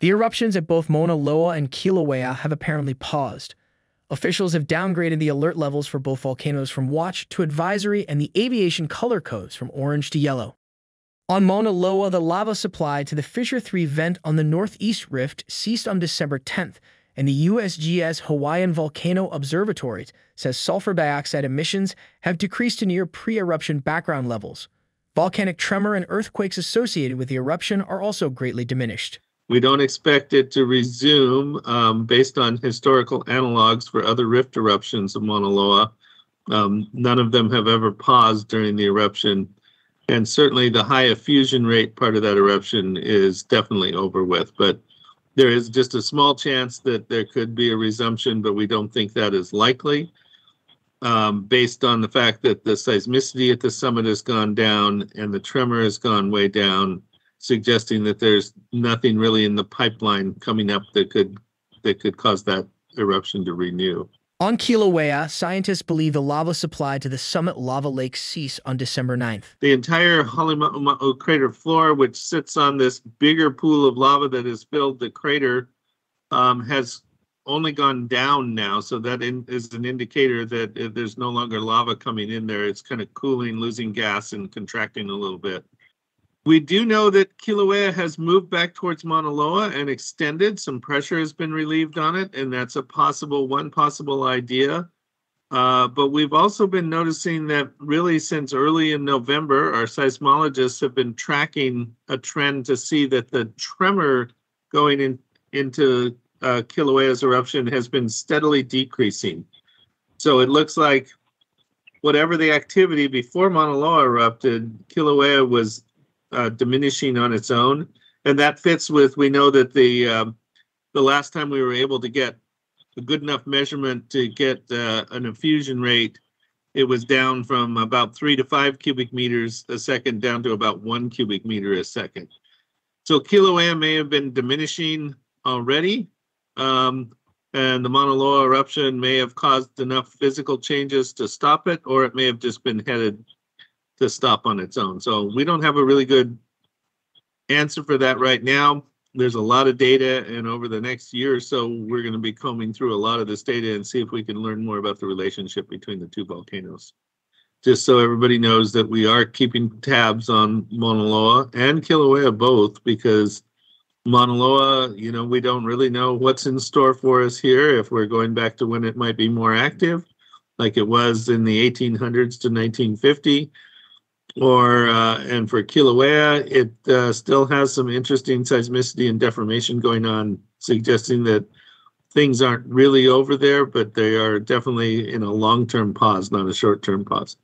The eruptions at both Mauna Loa and Kilauea have apparently paused. Officials have downgraded the alert levels for both volcanoes from watch to advisory and the aviation color codes from orange to yellow. On Mauna Loa, the lava supply to the Fissure 3 vent on the northeast rift ceased on December 10th, and the USGS Hawaiian Volcano Observatory says sulfur dioxide emissions have decreased to near pre-eruption background levels. Volcanic tremor and earthquakes associated with the eruption are also greatly diminished. We don't expect it to resume um, based on historical analogs for other rift eruptions of Mauna Loa. Um, none of them have ever paused during the eruption. And certainly the high effusion rate part of that eruption is definitely over with. But there is just a small chance that there could be a resumption, but we don't think that is likely. Um, based on the fact that the seismicity at the summit has gone down and the tremor has gone way down, suggesting that there's nothing really in the pipeline coming up that could that could cause that eruption to renew. On Kilauea, scientists believe the lava supply to the summit lava lake ceased on December 9th. The entire Halemaumau crater floor, which sits on this bigger pool of lava that has filled the crater, um, has only gone down now. So that in, is an indicator that uh, there's no longer lava coming in there. It's kind of cooling, losing gas, and contracting a little bit. We do know that Kilauea has moved back towards Mauna Loa and extended. Some pressure has been relieved on it, and that's a possible one possible idea. Uh, but we've also been noticing that really since early in November, our seismologists have been tracking a trend to see that the tremor going in, into uh, Kilauea's eruption has been steadily decreasing. So it looks like whatever the activity before Mauna Loa erupted, Kilauea was uh, diminishing on its own, and that fits with we know that the um, the last time we were able to get a good enough measurement to get uh, an effusion rate, it was down from about three to five cubic meters a second down to about one cubic meter a second. So Kilauea may have been diminishing already, um, and the Mauna Loa eruption may have caused enough physical changes to stop it, or it may have just been headed to stop on its own. So we don't have a really good answer for that right now. There's a lot of data, and over the next year or so, we're going to be combing through a lot of this data and see if we can learn more about the relationship between the two volcanoes. Just so everybody knows that we are keeping tabs on Mauna Loa and Kilauea both, because Mauna Loa, you know, we don't really know what's in store for us here if we're going back to when it might be more active, like it was in the 1800s to 1950 or uh, and for Kilauea, it uh, still has some interesting seismicity and deformation going on, suggesting that things aren't really over there, but they are definitely in a long-term pause, not a short-term pause.